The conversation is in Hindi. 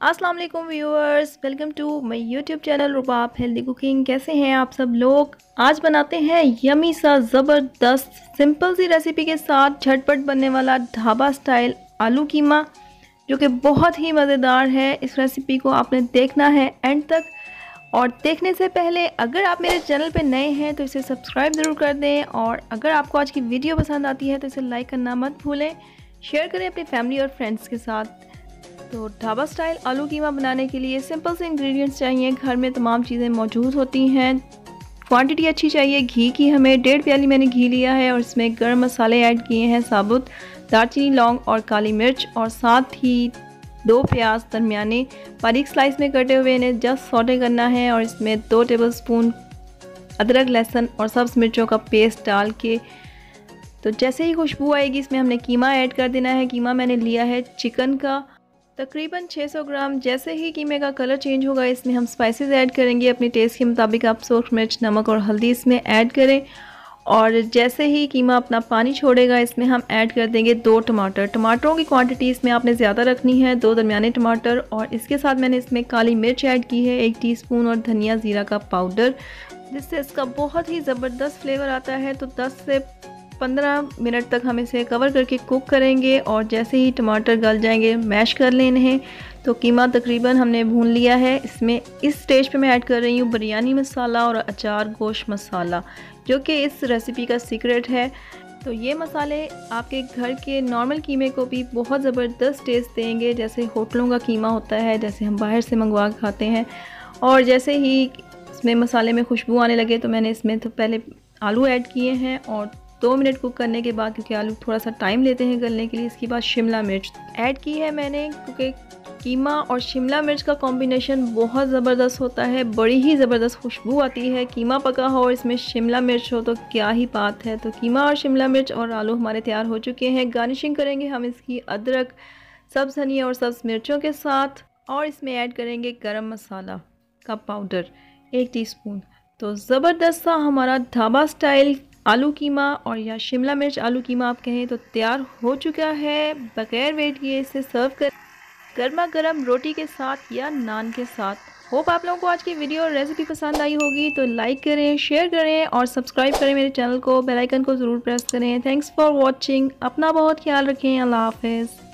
अस्सलाम वालेकुम viewers, welcome to my YouTube channel Rubab healthy cooking कैसे हैं आप सब लोग? आज बनाते हैं यमी सा ज़बरदस्त सिंपल सी रेसिपी के साथ झटपट बनने वाला ढाबा स्टाइल आलू कीमा, जो कि बहुत ही मज़ेदार है। इस रेसिपी को आपने देखना है एंड तक। और देखने से पहले अगर आप मेरे चैनल पर नए हैं तो इसे सब्सक्राइब ज़रूर कर दें। और अगर आपको आज की वीडियो पसंद आती है तो इसे लाइक करना मत भूलें। शेयर करें अपनी फैमिली और फ्रेंड्स के साथ। तो ढाबा स्टाइल आलू कीमा बनाने के लिए सिंपल से इंग्रेडिएंट्स चाहिए। घर में तमाम चीज़ें मौजूद होती हैं। क्वांटिटी अच्छी चाहिए। घी की हमें डेढ़ प्याली मैंने घी लिया है और इसमें गर्म मसाले ऐड किए हैं। साबुत, दालचीनी, लौंग और काली मिर्च और साथ ही दो प्याज दरमियाने। बारीक स्लाइस में कटे हुए इन्हें जस्ट सॉटे करना है और इसमें दो टेबल स्पून अदरक, लहसुन और सब्ज़ मिर्चों का पेस्ट डाल के। तो जैसे ही खुशबू आएगी, इसमें हमने कीमा ऐड कर देना है। कीमा मैंने लिया है चिकन का। तकरीबन 600 ग्राम जैसे ही कीमे का कलर चेंज होगा, इसमें हम स्पाइसेस ऐड करेंगे। अपने टेस्ट के मुताबिक आप सोख मिर्च, नमक और हल्दी इसमें ऐड करें। और जैसे ही कीमा अपना पानी छोड़ेगा, इसमें हम ऐड कर देंगे दो टमाटर। टमाटरों की क्वांटिटी इसमें आपने ज़्यादा रखनी है, दो दरमियाने टमाटर। और इसके साथ मैंने इसमें काली मिर्च ऐड की है, एक टीस्पून और धनिया ज़ीरा का पाउडर जिससे इसका बहुत ही ज़बरदस्त फ्लेवर आता है तो 10 से पंद्रह मिनट तक हम इसे कवर करके कुक करेंगे और जैसे ही टमाटर गल जाएँगे मैश कर लेने हैं तो कीमा तकरीबन हमने भून लिया है। इसमें इस स्टेज पे मैं ऐड कर रही हूँ बिरयानी मसाला और अचार गोश मसाला, जो कि इस रेसिपी का सीक्रेट है। तो ये मसाले आपके घर के नॉर्मल कीमे को भी बहुत ज़बरदस्त टेस्ट देंगे। जैसे होटलों का कीमा होता है, जैसे हम बाहर से मंगवा खाते हैं। और जैसे ही इसमें मसाले में खुशबू आने लगे तो मैंने इसमें तो पहले आलू ऐड किए हैं और दो मिनट कुक करने के बाद, क्योंकि आलू थोड़ा सा टाइम लेते हैं गलने के लिए, इसके बाद शिमला मिर्च ऐड की है मैंने, क्योंकि कीमा और शिमला मिर्च का कॉम्बिनेशन बहुत ज़बरदस्त होता है, बड़ी ही ज़बरदस्त खुशबू आती है। कीमा पका हो और इसमें शिमला मिर्च हो तो क्या ही बात है। तो कीमा और शिमला मिर्च और आलू हमारे तैयार हो चुके हैं। गार्निशिंग करेंगे हम इसकी अदरक, सब्ज़ धनिया और सब्ज़ मिर्चों के साथ और इसमें ऐड करेंगे गरम मसाला का पाउडर एक टीस्पून तो ज़बरदस्त सा हमारा ढाबा स्टाइल आलू कीमा और या शिमला मिर्च आलू कीमा आप कहें तो तैयार हो चुका है। बगैर वेट किए इसे सर्व कर, गर्मा गर्म रोटी के साथ या नान के साथ। होप आप लोगों को आज की वीडियो और रेसिपी पसंद आई होगी तो लाइक करें शेयर करें और सब्सक्राइब करें मेरे चैनल को। बेल आइकन को ज़रूर प्रेस करें। थैंक्स फॉर वॉचिंग अपना बहुत ख्याल रखें। अल्लाह हाफिज़।